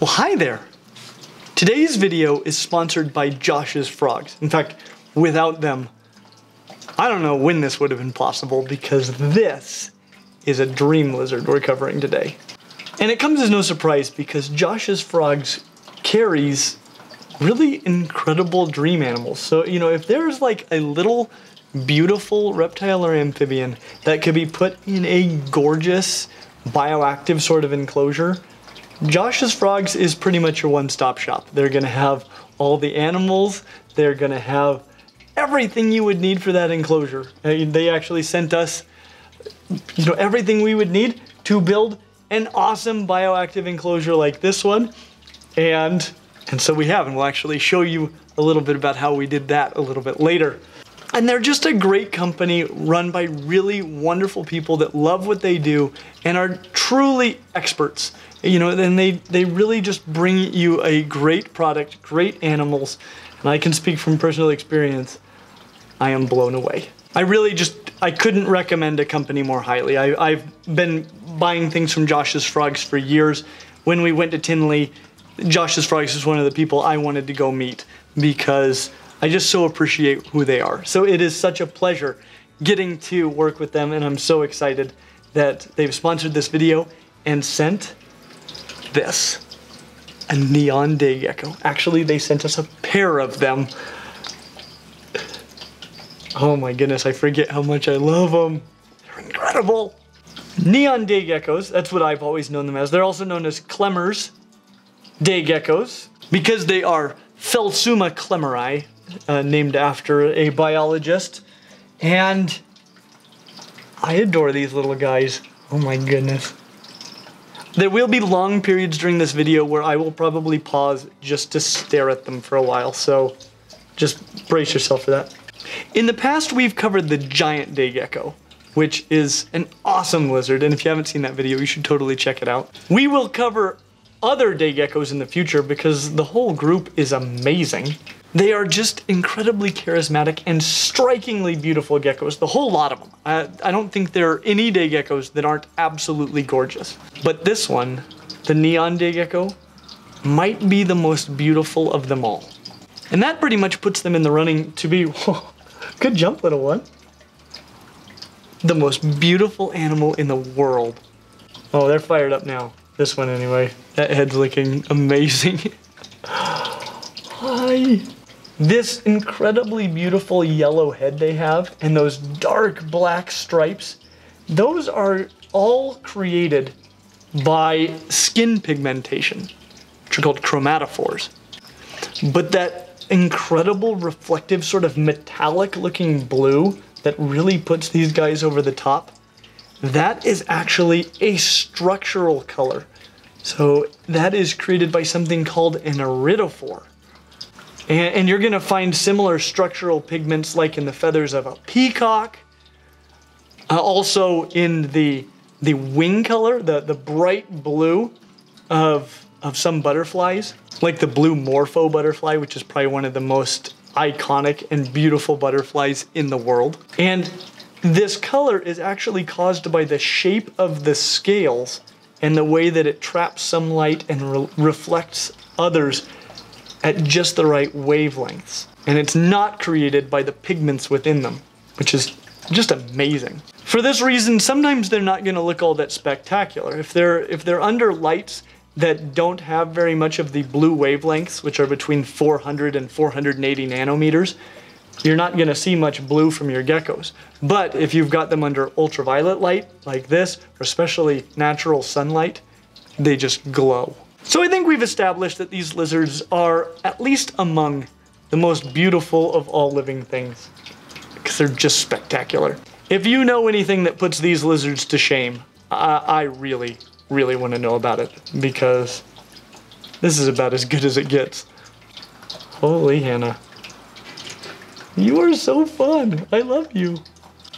Well, hi there. Today's video is sponsored by Josh's Frogs. In fact, without them, I don't know when this would have been possible because this is a dream lizard we're covering today. And it comes as no surprise because Josh's Frogs carries really incredible dream animals. So, you know, if there's like a little beautiful reptile or amphibian that could be put in a gorgeous bioactive sort of enclosure, Josh's Frogs is pretty much your one-stop shop. They're gonna have all the animals, they're gonna have everything you would need for that enclosure. They actually sent us you know everything we would need to build an awesome bioactive enclosure like this one. And and so we have, and we'll actually show you a little bit about how we did that a little bit later. And they're just a great company run by really wonderful people that love what they do and are truly experts. You know, and they, they really just bring you a great product, great animals. And I can speak from personal experience. I am blown away. I really just, I couldn't recommend a company more highly. I, I've been buying things from Josh's Frogs for years. When we went to Tinley, Josh's Frogs is one of the people I wanted to go meet because I just so appreciate who they are. So it is such a pleasure getting to work with them and I'm so excited that they've sponsored this video and sent this, a neon day gecko. Actually, they sent us a pair of them. Oh my goodness, I forget how much I love them. They're incredible. Neon day geckos, that's what I've always known them as. They're also known as Klemmer's day geckos because they are Phelsuma klemmeri, uh, named after a biologist. And I adore these little guys. Oh my goodness. There will be long periods during this video where I will probably pause just to stare at them for a while, so just brace yourself for that. In the past, we've covered the giant day gecko, which is an awesome lizard, and if you haven't seen that video, you should totally check it out. We will cover other day geckos in the future because the whole group is amazing. They are just incredibly charismatic and strikingly beautiful geckos, the whole lot of them. I, I don't think there are any day geckos that aren't absolutely gorgeous. But this one, the neon day gecko, might be the most beautiful of them all. And that pretty much puts them in the running to be, whoa, good jump little one, the most beautiful animal in the world. Oh, they're fired up now. This one anyway. That head's looking amazing. Hi. This incredibly beautiful yellow head they have and those dark black stripes, those are all created by skin pigmentation, which are called chromatophores. But that incredible reflective sort of metallic looking blue that really puts these guys over the top, that is actually a structural color. So that is created by something called an iridophore. And, and you're gonna find similar structural pigments like in the feathers of a peacock, uh, also in the, the wing color, the, the bright blue of, of some butterflies, like the blue morpho butterfly, which is probably one of the most iconic and beautiful butterflies in the world. And this color is actually caused by the shape of the scales and the way that it traps some light and re reflects others at just the right wavelengths. And it's not created by the pigments within them, which is just amazing. For this reason, sometimes they're not gonna look all that spectacular. If they're, if they're under lights that don't have very much of the blue wavelengths, which are between 400 and 480 nanometers, you're not gonna see much blue from your geckos. But if you've got them under ultraviolet light, like this, or especially natural sunlight, they just glow. So I think we've established that these lizards are at least among the most beautiful of all living things. Because they're just spectacular. If you know anything that puts these lizards to shame, I, I really, really want to know about it. Because this is about as good as it gets. Holy Hannah. You are so fun. I love you.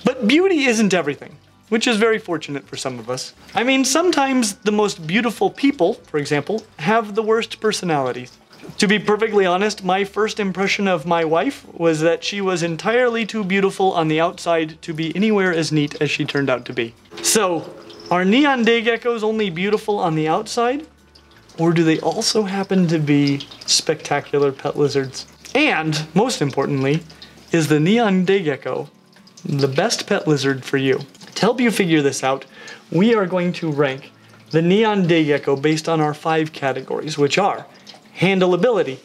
But beauty isn't everything, which is very fortunate for some of us. I mean, sometimes the most beautiful people, for example, have the worst personalities. To be perfectly honest, my first impression of my wife was that she was entirely too beautiful on the outside to be anywhere as neat as she turned out to be. So, are neon day geckos only beautiful on the outside? Or do they also happen to be spectacular pet lizards? And most importantly, is the neon day gecko the best pet lizard for you? To help you figure this out, we are going to rank the neon day gecko based on our five categories, which are handleability,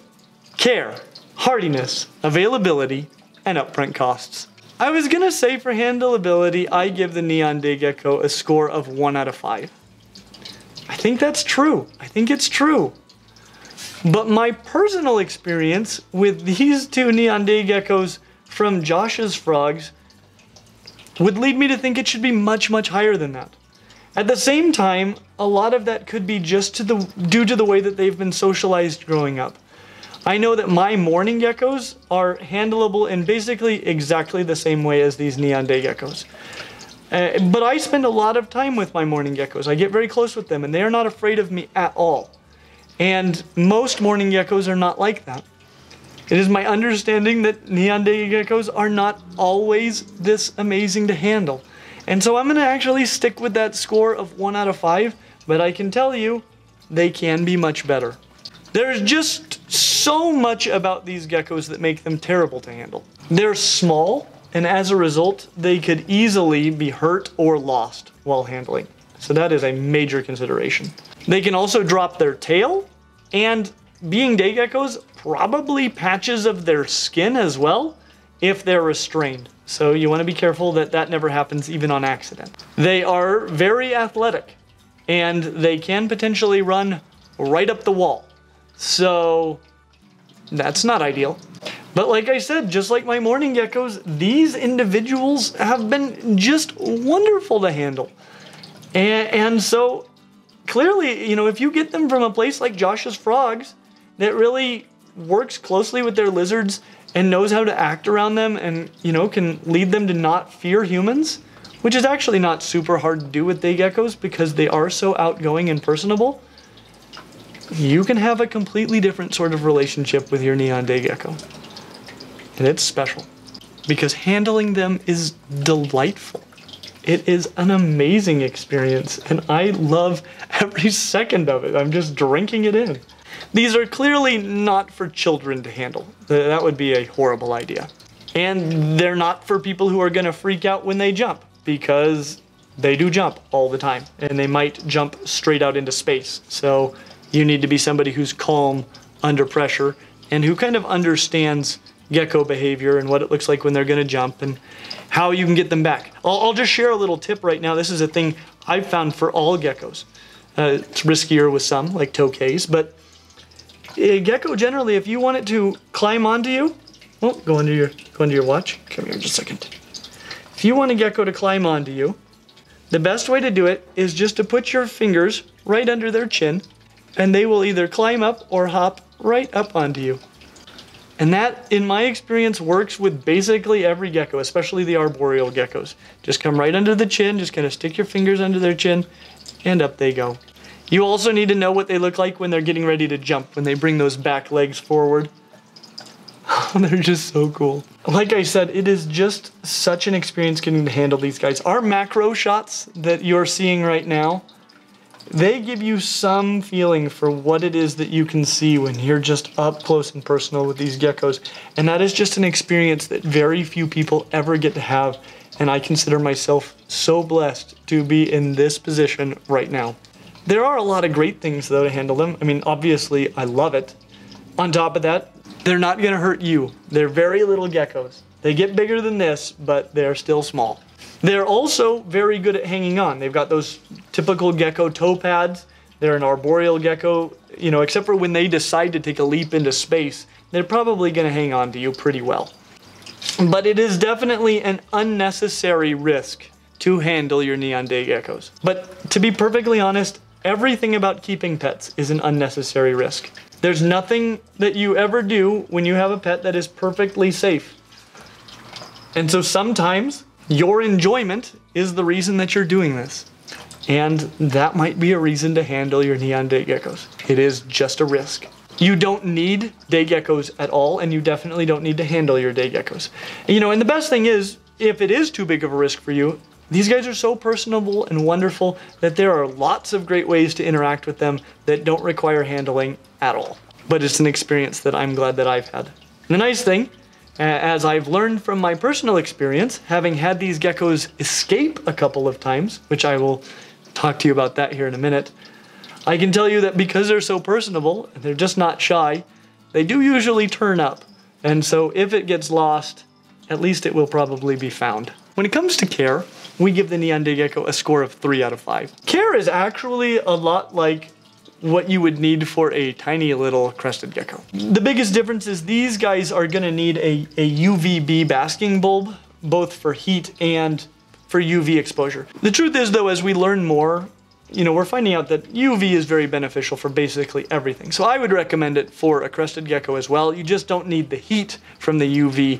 care, hardiness, availability, and upfront costs. I was gonna say for handleability, I give the Neon Day Gecko a score of 1 out of 5. I think that's true. I think it's true. But my personal experience with these two Neon Day Geckos from Josh's Frogs would lead me to think it should be much, much higher than that. At the same time, a lot of that could be just to the, due to the way that they've been socialized growing up. I know that my mourning geckos are handleable in basically exactly the same way as these neon day geckos. Uh, but I spend a lot of time with my mourning geckos. I get very close with them and they are not afraid of me at all. And most mourning geckos are not like that. It is my understanding that neon geckos are not always this amazing to handle. And so I'm going to actually stick with that score of 1 out of 5, but I can tell you they can be much better. There's just so much about these geckos that make them terrible to handle. They're small, and as a result, they could easily be hurt or lost while handling. So that is a major consideration. They can also drop their tail, and being day geckos, probably patches of their skin as well if they're restrained. So you want to be careful that that never happens even on accident. They are very athletic, and they can potentially run right up the wall. So that's not ideal. But like I said, just like my mourning geckos, these individuals have been just wonderful to handle. And, and so clearly, you know, if you get them from a place like Josh's Frogs that really works closely with their lizards and knows how to act around them and, you know, can lead them to not fear humans, which is actually not super hard to do with day geckos because they are so outgoing and personable you can have a completely different sort of relationship with your neon day gecko. And it's special because handling them is delightful. It is an amazing experience, and I love every second of it. I'm just drinking it in. These are clearly not for children to handle. That would be a horrible idea. And they're not for people who are going to freak out when they jump because they do jump all the time and they might jump straight out into space. So you need to be somebody who's calm under pressure and who kind of understands gecko behavior and what it looks like when they're going to jump and how you can get them back. I'll, I'll, just share a little tip right now. This is a thing I've found for all geckos. Uh, it's riskier with some, like tokays, but Eh, gecko generally, if you want it to climb onto you, well, go under your go under your watch. Come here just a second. If you want a gecko to climb onto you, the best way to do it is just to put your fingers right under their chin and they will either climb up or hop right up onto you. And that, in my experience, works with basically every gecko, especially the arboreal geckos. Just come right under the chin, just kind of stick your fingers under their chin, and up they go. You also need to know what they look like when they're getting ready to jump, when they bring those back legs forward. they're just so cool. Like I said, it is just such an experience getting to handle these guys. Our macro shots that you're seeing right now they give you some feeling for what it is that you can see when you're just up close and personal with these geckos. And that is just an experience that very few people ever get to have. And I consider myself so blessed to be in this position right now. There are a lot of great things though to handle them. I mean, obviously, I love it. On top of that, they're not gonna hurt you. They're very little geckos. They get bigger than this, but they're still small. They're also very good at hanging on. They've got those typical gecko toe pads. They're an arboreal gecko, you know, except for when they decide to take a leap into space, they're probably going to hang on to you pretty well. But it is definitely an unnecessary risk to handle your neon day geckos. But to be perfectly honest, everything about keeping pets is an unnecessary risk. There's nothing that you ever do when you have a pet that is perfectly safe. And so sometimes your enjoyment is the reason that you're doing this. And that might be a reason to handle your neon day geckos. It is just a risk. You don't need day geckos at all, and you definitely don't need to handle your day geckos. You know, and the best thing is, if it is too big of a risk for you, These guys are so personable and wonderful that there are lots of great ways to interact with them that don't require handling at all. But it's an experience that I'm glad that I've had. The nice thing, uh, as I've learned from my personal experience, having had these geckos escape a couple of times, which I will talk to you about that here in a minute, I can tell you that because they're so personable and they're just not shy, they do usually turn up. And so if it gets lost, at least it will probably be found. When it comes to care, we give the Neon Day Gecko a score of 3 out of 5. Care is actually a lot like what you would need for a tiny little crested gecko. The biggest difference is these guys are gonna need a, a UVB basking bulb, both for heat and for UV exposure. The truth is though, as we learn more, you know, we're finding out that UV is very beneficial for basically everything. So I would recommend it for a crested gecko as well. You just don't need the heat from the UV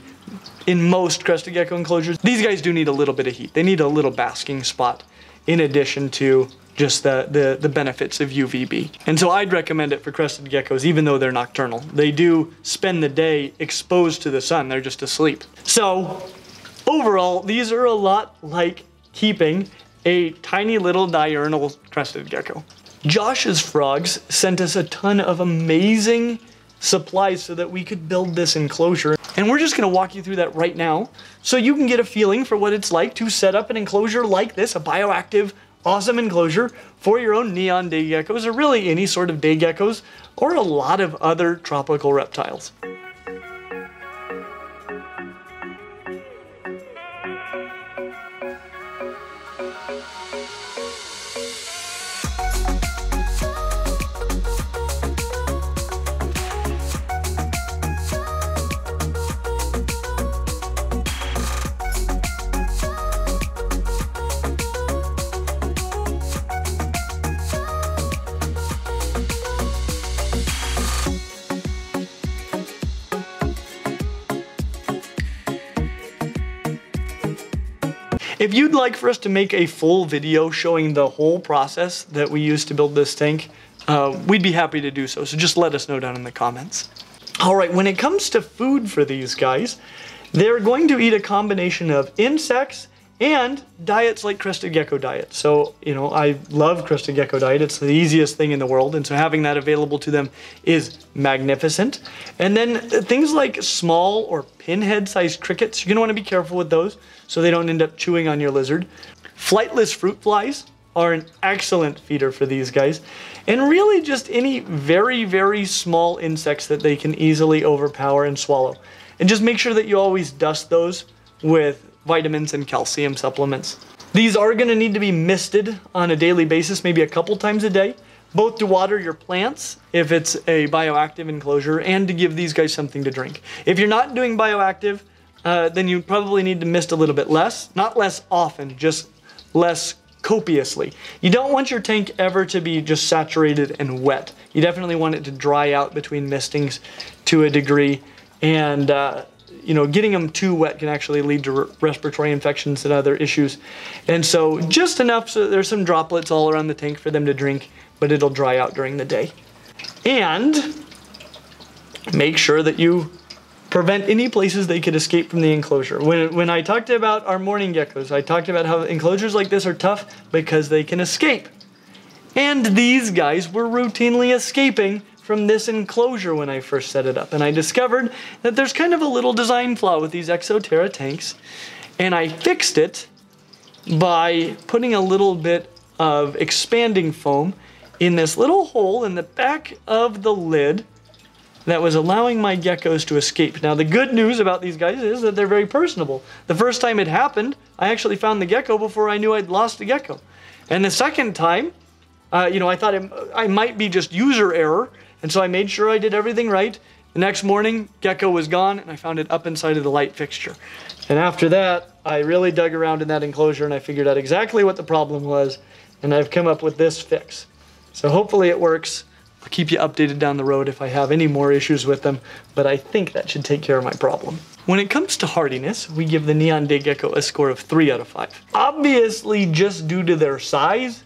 in most crested gecko enclosures. These guys do need a little bit of heat. They need a little basking spot in addition to just the, the, the benefits of UVB. And so I'd recommend it for crested geckos, even though they're nocturnal. They do spend the day exposed to the sun. They're just asleep. So overall, these are a lot like keeping a tiny little diurnal crested gecko. Josh's Frogs sent us a ton of amazing supplies so that we could build this enclosure. And we're just gonna walk you through that right now so you can get a feeling for what it's like to set up an enclosure like this, a bioactive, awesome enclosure for your own neon day geckos or really any sort of day geckos or a lot of other tropical reptiles. If you'd like for us to make a full video showing the whole process that we used to build this tank, uh, we'd be happy to do so. So just let us know down in the comments. All right, when it comes to food for these guys, they're going to eat a combination of insects and diets like crested gecko diet. So, you know, I love crested gecko diet. It's the easiest thing in the world. And so having that available to them is magnificent. And then things like small or pinhead sized crickets, you're gonna wanna be careful with those so they don't end up chewing on your lizard. Flightless fruit flies are an excellent feeder for these guys. And really just any very, very small insects that they can easily overpower and swallow. And just make sure that you always dust those with vitamins and calcium supplements. These are gonna need to be misted on a daily basis, maybe a couple times a day, both to water your plants if it's a bioactive enclosure and to give these guys something to drink. If you're not doing bioactive, uh, then you probably need to mist a little bit less, not less often, just less copiously. You don't want your tank ever to be just saturated and wet. You definitely want it to dry out between mistings to a degree and uh, you know, getting them too wet can actually lead to re respiratory infections and other issues. And so just enough so there's some droplets all around the tank for them to drink, but it'll dry out during the day. And make sure that you prevent any places they could escape from the enclosure. When, when I talked about our mourning geckos, I talked about how enclosures like this are tough because they can escape. And these guys were routinely escaping from this enclosure when I first set it up. And I discovered that there's kind of a little design flaw with these Exo Terra tanks. And I fixed it by putting a little bit of expanding foam in this little hole in the back of the lid that was allowing my geckos to escape. Now the good news about these guys is that they're very personable. The first time it happened, I actually found the gecko before I knew I'd lost the gecko. And the second time, uh, you know, I thought it, I might be just user error, and so I made sure I did everything right. The next morning, gecko was gone, and I found it up inside of the light fixture. And after that, I really dug around in that enclosure and I figured out exactly what the problem was, and I've come up with this fix. So hopefully it works. I'll keep you updated down the road if I have any more issues with them, but I think that should take care of my problem. When it comes to hardiness, we give the Neon Day Gecko a score of 3 out of 5. Obviously, just due to their size,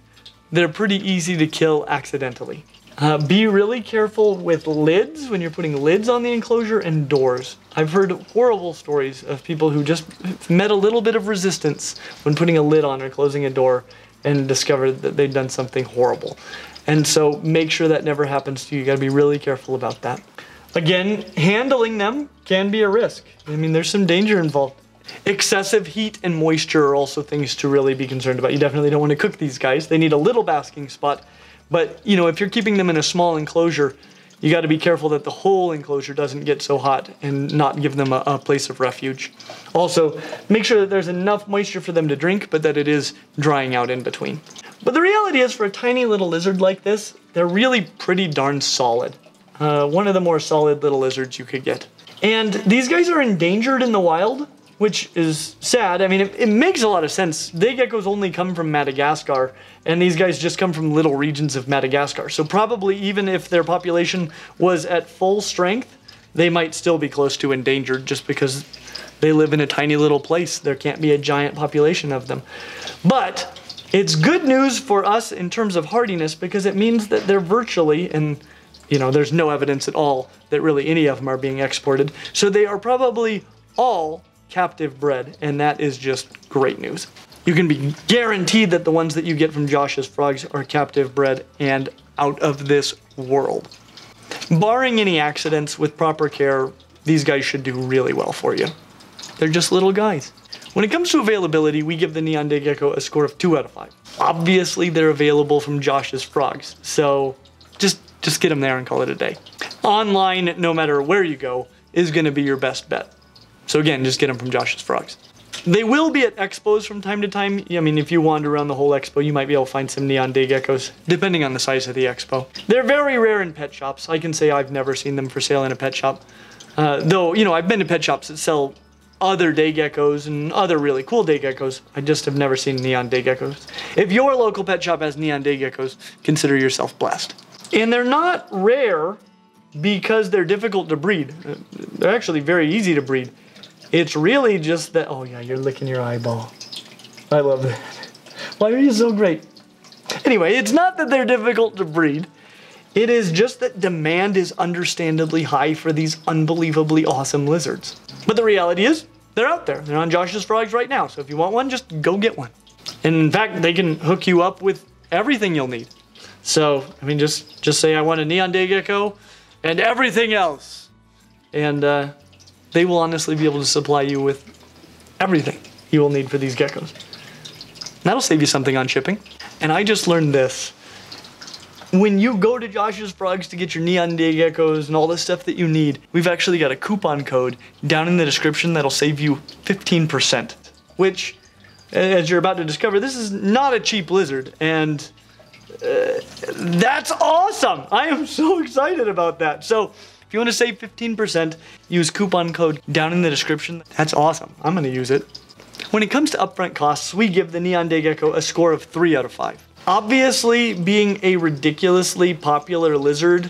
they're pretty easy to kill accidentally. Uh, be really careful with lids when you're putting lids on the enclosure and doors. I've heard horrible stories of people who just met a little bit of resistance when putting a lid on or closing a door and discovered that they'd done something horrible. And so make sure that never happens to you. You gotta be really careful about that. Again, handling them can be a risk. I mean, there's some danger involved. Excessive heat and moisture are also things to really be concerned about. You definitely don't want to cook these guys. They need a little basking spot. But, you know, if you're keeping them in a small enclosure, you got to be careful that the whole enclosure doesn't get so hot and not give them a, a, place of refuge. Also, make sure that there's enough moisture for them to drink, but that it is drying out in between. But the reality is, for a tiny little lizard like this, they're really pretty darn solid. Uh, one of the more solid little lizards you could get. And these guys are endangered in the wild, which is sad. I mean, it, it, makes a lot of sense. Day geckos only come from Madagascar, and these guys just come from little regions of Madagascar. So probably even if their population was at full strength, they might still be close to endangered just because they live in a tiny little place. There can't be a giant population of them. But it's good news for us in terms of hardiness because it means that they're virtually, and you know, there's no evidence at all that really any of them are being exported. So they are probably all captive bred, and that is just great news. You can be guaranteed that the ones that you get from Josh's Frogs are captive bred and out of this world. Barring any accidents with proper care, these guys should do really well for you. They're just little guys. When it comes to availability, we give the Neon Day Gecko a score of 2 out of 5. Obviously, they're available from Josh's Frogs, so just, just get them there and call it a day. Online, no matter where you go, is going to be your best bet. So again, just get them from Josh's Frogs. They will be at expos from time to time. I mean, if you wander around the whole expo, you might be able to find some neon day geckos, depending on the size of the expo. They're very rare in pet shops. I can say I've never seen them for sale in a pet shop. Uh, though, you know, I've been to pet shops that sell other day geckos and other really cool day geckos. I just have never seen neon day geckos. If your local pet shop has neon day geckos, consider yourself blessed. And they're not rare because they're difficult to breed. They're actually very easy to breed. It's really just that. Oh, yeah, you're licking your eyeball. I love that. Why are you so great? Anyway, it's not that they're difficult to breed. It is just that demand is understandably high for these unbelievably awesome lizards. But the reality is, they're out there. They're on Josh's Frogs right now. So if you want one, just go get one. And in fact, they can hook you up with everything you'll need. So, I mean, just just say I want a neon day gecko and everything else. And uh, they will honestly be able to supply you with everything you will need for these geckos. That'll save you something on shipping. And I just learned this. When you go to Josh's Frogs to get your neon day geckos and all the stuff that you need, we've actually got a coupon code down in the description that'll save you 15%. Which, as you're about to discover, this is not a cheap lizard. And uh, that's awesome. I am so excited about that. So if you want to save 15%, use coupon code down in the description. That's awesome. I'm going to use it. When it comes to upfront costs, we give the Neon Day Gecko a score of 3 out of 5. Obviously, being a ridiculously popular lizard,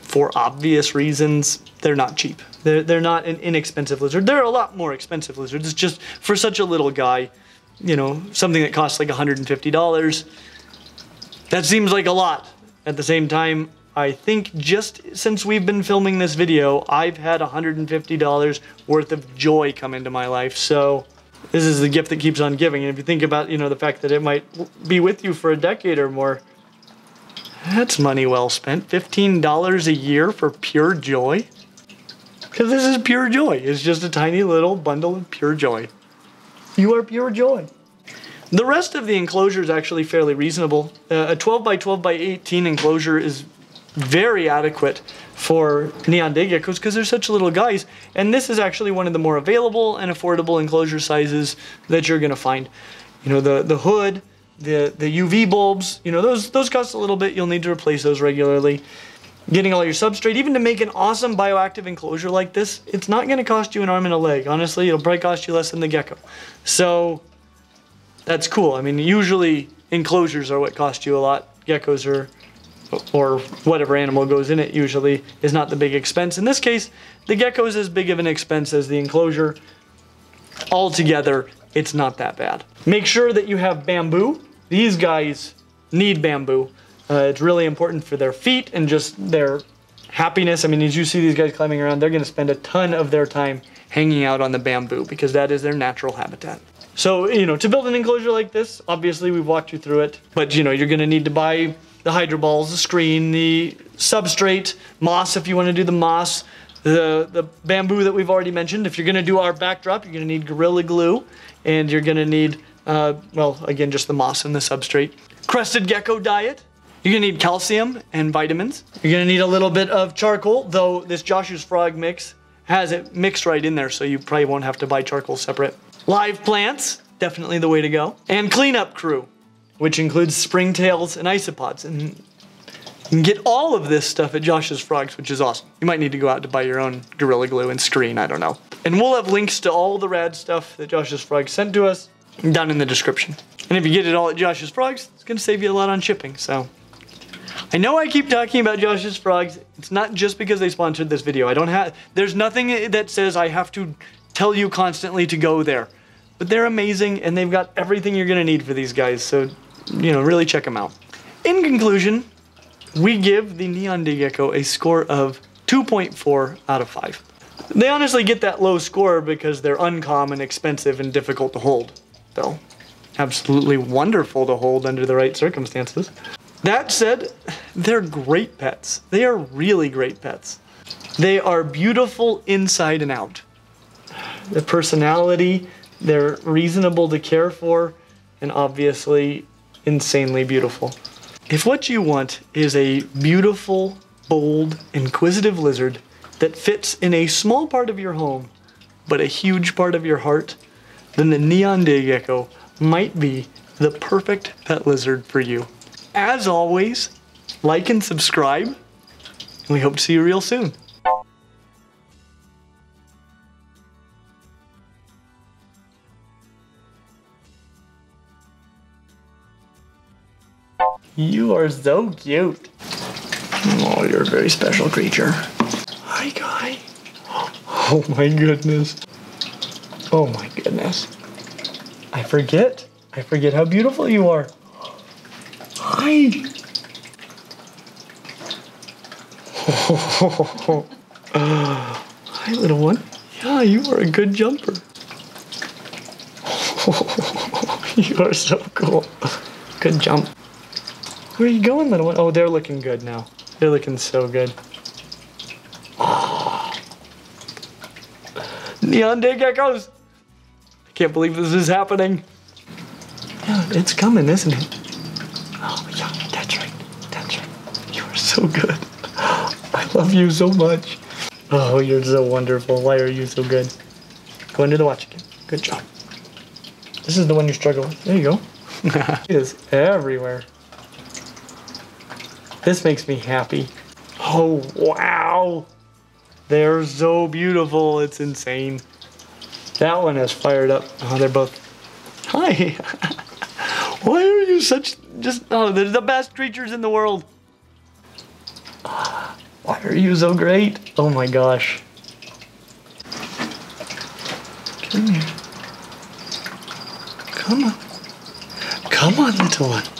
for obvious reasons, they're not cheap. They're, they're not an inexpensive lizard. They're a lot more expensive lizards. It's just for such a little guy, you know, something that costs like $150, that seems like a lot. At the same time, I think just since we've been filming this video, I've had $150 worth of joy come into my life. So this is the gift that keeps on giving. And if you think about, you know, the fact that it might be with you for a decade or more, that's money well spent. $15 a year for pure joy. Because this is pure joy. It's just a tiny little bundle of pure joy. You are pure joy. The rest of the enclosure is actually fairly reasonable. Uh, a 12 by 12 by 18 enclosure is very adequate for neon day geckos because they're such little guys. And this is actually one of the more available and affordable enclosure sizes that you're gonna find. You know, the, the hood, the, the UV bulbs, you know, those, those cost a little bit. You'll need to replace those regularly. Getting all your substrate, even to make an awesome bioactive enclosure like this, it's not gonna cost you an arm and a leg. Honestly, it'll probably cost you less than the gecko. So that's cool. I mean, usually enclosures are what cost you a lot. Geckos are or whatever animal goes in it usually is not the big expense. In this case, the gecko is as big of an expense as the enclosure. Altogether, it's not that bad. Make sure that you have bamboo. These guys need bamboo. Uh, it's really important for their feet and just their happiness. I mean, as you see these guys climbing around, they're going to spend a ton of their time hanging out on the bamboo because that is their natural habitat. So, you know, to build an enclosure like this, obviously we've walked you through it, but you know, you're going to need to buy the hydro balls, the screen, the substrate, moss if you want to do the moss, the, the bamboo that we've already mentioned. If you're going to do our backdrop, you're going to need Gorilla Glue and you're going to need, uh, well, again, just the moss and the substrate. Crested gecko diet. You're gonna need calcium and vitamins. You're gonna need a little bit of charcoal, though this Joshua's Frog mix has it mixed right in there, so you probably won't have to buy charcoal separate. Live plants, definitely the way to go. And cleanup crew, which includes springtails and isopods. And you can get all of this stuff at Josh's Frogs, which is awesome. You might need to go out to buy your own Gorilla Glue and screen, I don't know. And we'll have links to all the rad stuff that Josh's Frogs sent to us down in the description. And if you get it all at Josh's Frogs, it's gonna save you a lot on shipping, so. I know I keep talking about Josh's Frogs. It's not just because they sponsored this video. I don't have, there's nothing that says I have to tell you constantly to go there. But they're amazing and they've got everything you're gonna need for these guys, so, you know, really check them out. In conclusion, we give the Neon Day Gecko a score of 2.4 out of 5. They honestly get that low score because they're uncommon, expensive, and difficult to hold, though. Absolutely wonderful to hold under the right circumstances. That said, they're great pets. They are really great pets. They are beautiful inside and out. The personality, they're reasonable to care for, and obviously insanely beautiful. If what you want is a beautiful, bold, inquisitive lizard that fits in a small part of your home, but a huge part of your heart, then the Neon Day Gecko might be the perfect pet lizard for you. As always, like and subscribe, and we hope to see you real soon. You are so cute. Oh, you're a very special creature. Hi, Guy. Oh my goodness. Oh my goodness. I forget. I forget how beautiful you are. Hi. Hi, little one. Yeah, you are a good jumper. you are so cool. Good jump. Where are you going, little one? Oh, they're looking good now. They're looking so good. Neon day geckos. I can't believe this is happening. Yeah, it's coming, isn't it? Oh, yeah, that's right. That's right. You are so good. I love you so much. Oh, you're so wonderful. Why are you so good? Go into the watch again. Good job. This is the one you struggle with. There you go. it is everywhere. This makes me happy. Oh, wow. They're so beautiful. It's insane. That one is fired up. Oh, they're both. Hi. Why are you such just oh they're the best creatures in the world. Why are you so great? Oh my gosh. Come here. Come on. Come on, little one.